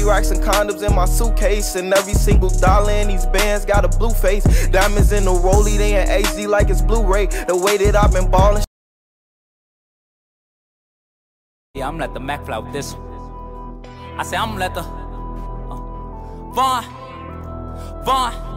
30 racks and condoms in my suitcase. And every single dollar in these bands got a blue face. Diamonds in the rollie, they in HD like it's Blu-ray. The way that I've been ballin'. Yeah, I'm let the Mac fly with this one. I say I'm let the uh, Vaughn, Vaughn.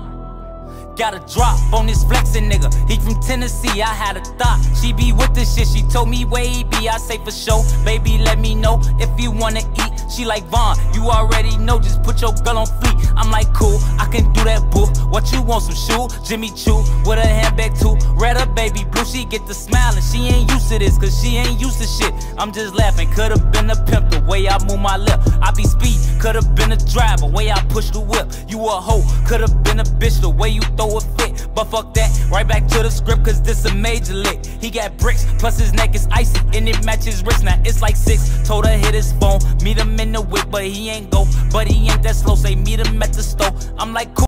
Got a drop on this flexin' nigga. He from Tennessee, I had a thought. She be with this shit, she told me be. I say for sure, baby, let me know if you wanna eat. She like Vaughn, you already know, just put your girl on fleek. I'm like, cool, I can do that, boo. What you want, some shoe? Jimmy Choo, with a handbag too. Red up, baby blue, she get the smiling. She ain't used to this, cause she ain't used to shit. I'm just laughing, could've been a pimp the way I move my lip. I be speed, could've been a driver, way I push the whip. You a hoe, could've been a bitch the way you throw a fit. But fuck that, right back to the script, cause this a major lick. He got bricks, plus his neck is icy, and it matches wrist. Now it's like six. Told her hit his phone, meet him in the whip, but he ain't go. But he ain't that slow, say meet him at the store. I'm like, cool.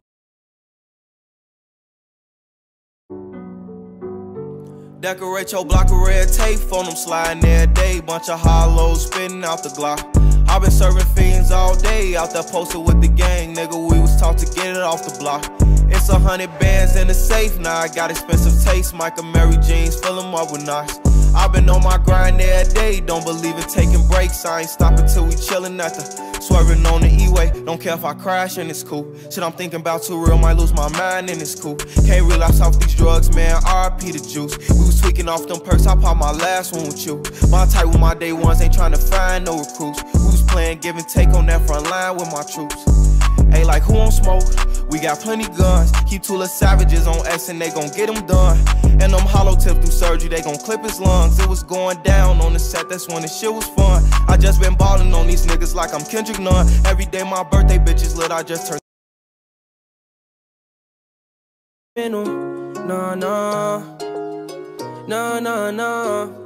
Decorate your block with red tape on them sliding day. Bunch of hollows spitting out the Glock. i been serving fiends all day out there posted with the gang. Nigga, we was taught to get it off the block. It's a hundred bands in the safe. Now I got expensive taste. Michael Mary jeans, fill them up with knots. I been on my grind every day. Don't believe in taking breaks. I ain't stopping till we chillin' at the Swerving on the E-way, don't care if I crash and it's cool. Shit I'm thinking about too real, might lose my mind and it's cool. Can't relapse off these drugs, man, RP the juice. We was tweaking off them perks, I popped my last one with you. My type with my day ones ain't trying to find no recruits. Was playing give and take on that front line with my troops. Hey, like who on smoke? We got plenty guns. Keep two little savages on S and they gon' get them done. And them hollow tip through surgery, they gon' clip his lungs. It was going down on the set, that's when the shit was fun. I just been ballin' on these niggas like I'm Kendrick Nunn. Every day my birthday bitches lit, I just turned. No, no, no, no, no.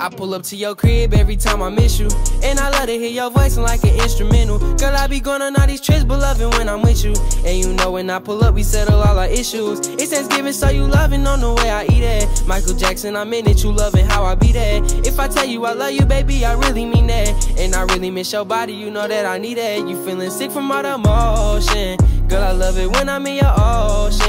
I pull up to your crib every time I miss you. And I love to hear your voice like an instrumental. Girl, I be going on all these trips, loving when I'm with you. And you know when I pull up, we settle all our issues. It's Thanksgiving, so you loving on the way I eat it. Michael Jackson, I'm in it, you loving how I be there. If I tell you I love you, baby, I really mean that. And I really miss your body, you know that I need it. You feeling sick from all the motion. Girl, I love it when I'm in your ocean.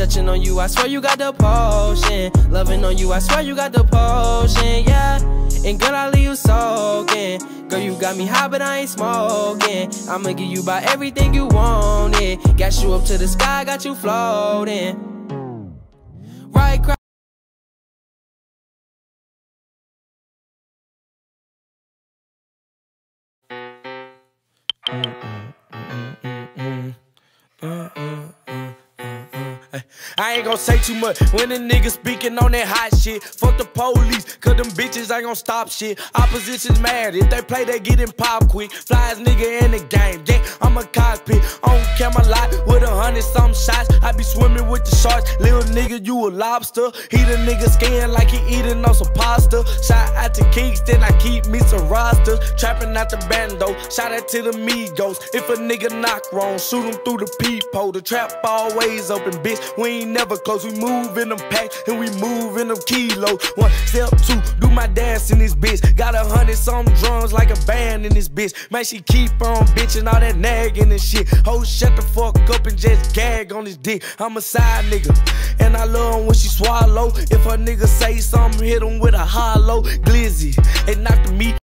Touching on you, I swear you got the potion. Loving on you, I swear you got the potion, yeah. And girl, I leave you soaking. Girl, you got me high, but I ain't smoking. I'ma give you by everything you wanted. Got you up to the sky, got you floating. Right, cry. Mm-mm. I ain't gon' say too much when a nigga speaking on that hot shit. Fuck the police, cause them bitches ain't gon' stop shit. Opposition's mad, if they play, they gettin' pop quick. Flyest nigga in the game, I'm a cockpit. On camera lot with a hundred some shots. I be swimming with the sharks. Little nigga, you a lobster. He the nigga skin like he eating on some pasta. Shout out to then I keep me some rosters. Trapping out the bando, shout out to the Migos. If a nigga knock wrong, shoot him through the peephole. The trap always open, bitch. We ain't never close. We move in them packs and we move in them kilos. One step two, do my dance in this bitch. Got a hundred some drums like a band in this bitch. Man, she keep on bitching all that nagging and shit. Oh, shut the fuck up and just gag on this dick. I'm a side nigga, and I love when she swallow. If a nigga say something, hit him with a hollow glizzy. It knocked me